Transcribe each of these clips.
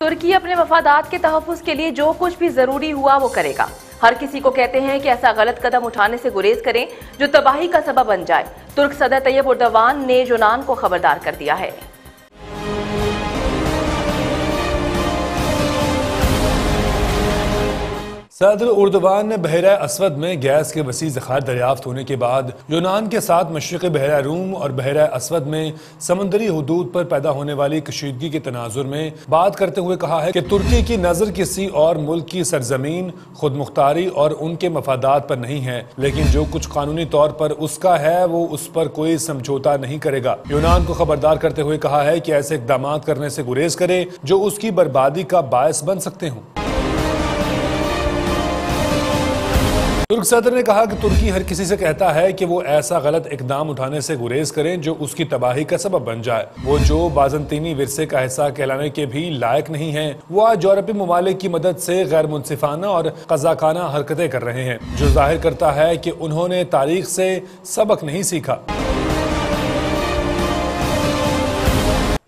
तुर्की अपने मफादात के तहफ़ के लिए जो कुछ भी ज़रूरी हुआ वो करेगा। हर किसी को कहते हैं कि ऐसा गलत कदम उठाने से गुरेज करें जो तबाही का सबब बन जाए। तुर्क सदर तैयब उर्दवान ने यूनान को खबरदार कर दिया है। सदर उर्दवान ने बहरा असवद में गैस के वसी जखार दरियाफ्त होने के बाद यूनान के साथ मशरक बहरा रूम और बहरा असवद में समंदरी हदूद पर पैदा होने वाली कशीदगी के तनाजुर में बात करते हुए कहा है कि तुर्की की नज़र किसी और मुल्क की सरजमीन खुद मुख्तारी और उनके मफादात पर नहीं है। लेकिन जो कुछ कानूनी तौर पर उसका है, वो उस पर कोई समझौता नहीं करेगा। यूनान को खबरदार करते हुए कहा है कि ऐसे इकदाम करने से गुरेज करे जो उसकी बर्बादी का बायस बन सकते हों। तुर्क सदर ने कहा कि तुर्की हर किसी से कहता है कि वो ऐसा गलत इकदाम उठाने से गुरेज करें जो उसकी तबाही का सबब बन जाए। वो जो बाजंतीनी विरसे का हिस्सा कहलाने के भी लायक नहीं है। वो आज यूरोपी ममालिक की मदद से गैर मुनसिफाना और कजाकाना हरकतें कर रहे हैं, जो ज़ाहिर करता है कि उन्होंने तारीख से सबक नहीं सीखा।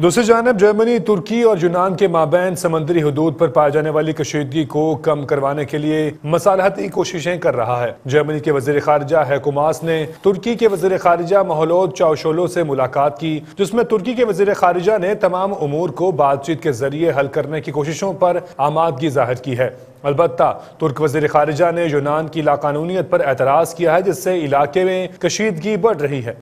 दूसरी जानब, जर्मनी, तुर्की और यूनान के माबैन समंदरी हदूद पर पाए जाने वाली कशीदगी को कम करवाने के लिए मसालहती कोशिशें कर रहा है। जर्मनी के वज़ीर खारजा हैकुमास ने तुर्की के वज़ीर खारजा महलोद चाउशोलो से मुलाकात की, जिसमें तुर्की के वज़ीर खारजा ने तमाम उमूर को बातचीत के ज़रिए हल करने की कोशिशों पर आमादगी ज़ाहिर की है। अलबत् तुर्क वज़ीर खारजा ने यूनान की लाकानूनीत पर एतराज़ किया है, जिससे इलाके में कशीदगी बढ़ रही है।